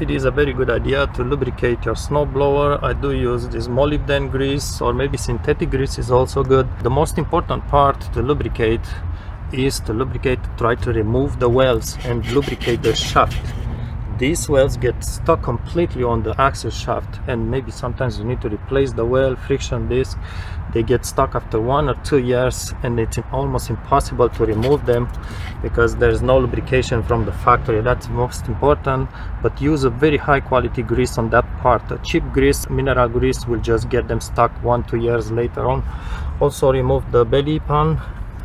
it is a very good idea to lubricate your snowblower. I do use this molybdenum grease or maybe synthetic grease is also good. The most important part to lubricate is to lubricate, try to remove the wells and lubricate the shaft these wells get stuck completely on the axle shaft and maybe sometimes you need to replace the well friction disc. They get stuck after one or two years and it's almost impossible to remove them because there's no lubrication from the factory. That's most important but use a very high quality grease on that part. A cheap grease mineral grease will just get them stuck one two years later on. Also remove the belly pan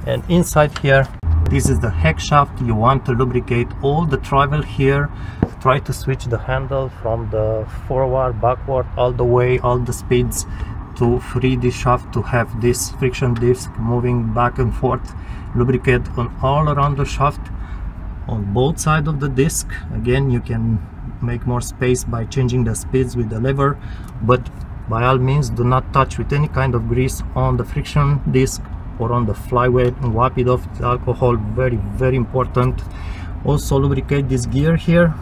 and inside here this is the hex shaft you want to lubricate. All the travel here try to switch the handle from the forward backward all the way all the speeds to free the shaft to have this friction disc moving back and forth. Lubricate on all around the shaft on both sides of the disc. Again you can make more space by changing the speeds with the lever but by all means do not touch with any kind of grease on the friction disc or on the flywheel and wipe it off with alcohol. Very very important. Also lubricate this gear here.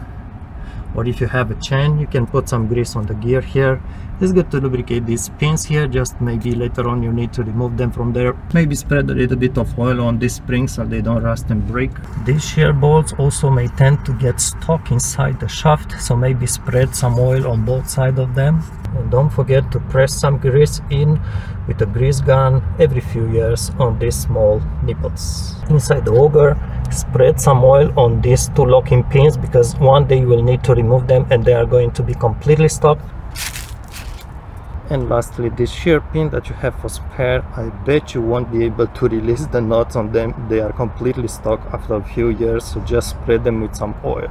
Or if you have a chain you can put some grease on the gear here. It's good to lubricate these pins here. Just maybe later on you need to remove them from there. Maybe spread a little bit of oil on these springs so they don't rust and break. These shear bolts also may tend to get stuck inside the shaft so maybe spread some oil on both sides of them and don't forget to press some grease in with a grease gun every few years on these small nipples. Inside the auger spread some oil on these two locking pins because one day you will need to remove them and they are going to be completely stuck and lastly this shear pin that you have for spare i bet you won't be able to release the nuts on them. They are completely stuck after a few years so just spread them with some oil